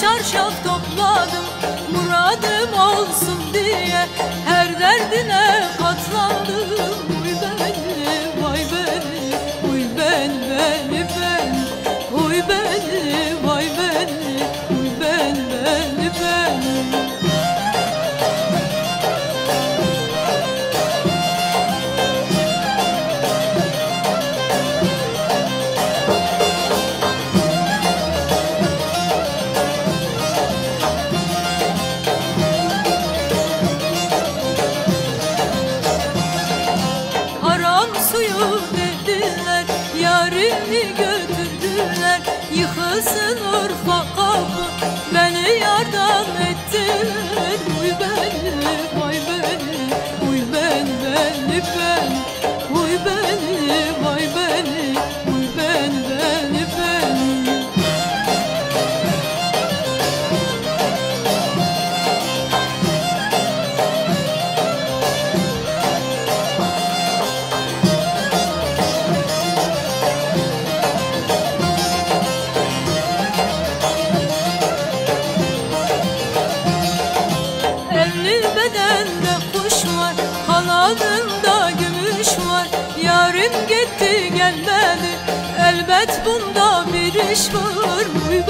çarşaf topladım Muradım olsun diye. Her derdine katlandım Uy beni, vay beni, uy ben, beni, ben Uy beni, vay beni, uy ben, beni, ben götürdüler Yıkılsın Urfa Kanadında gümüş var Yarim gitti gelmedi Elbet bunda bir iş var Uy